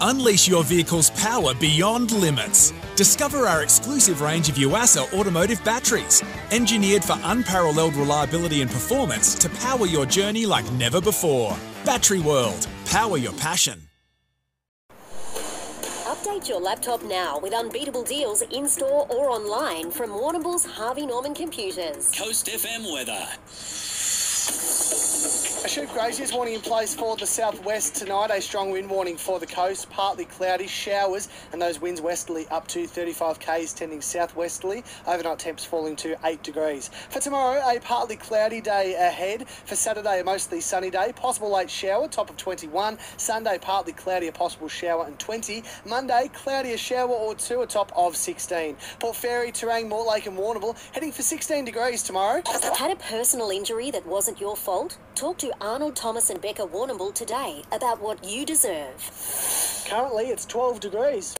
Unleash your vehicle's power beyond limits. Discover our exclusive range of Yuasa automotive batteries, engineered for unparalleled reliability and performance to power your journey like never before. Battery World, power your passion. Update your laptop now with unbeatable deals in store or online from Warrnambool's Harvey Norman Computers. Coast FM weather. Sheep graziers warning in place for the southwest tonight. A strong wind warning for the coast. Partly cloudy showers and those winds westerly up to 35 k's, tending southwesterly. Overnight temps falling to 8 degrees. For tomorrow, a partly cloudy day ahead. For Saturday, a mostly sunny day. Possible late shower, top of 21. Sunday, partly cloudy, a possible shower and 20. Monday, cloudy, a shower or two, a top of 16. Port Fairy, Terang, Mortlake and Warrnambool heading for 16 degrees tomorrow. Had a personal injury that wasn't your fault? Talk to Arnold Thomas and Becker Warrnambool today about what you deserve. Currently, it's 12 degrees.